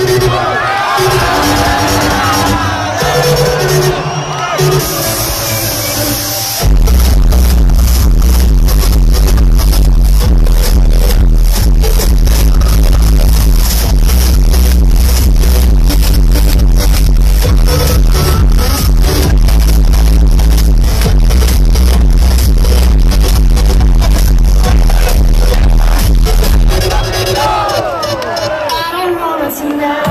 Thank you. tonight.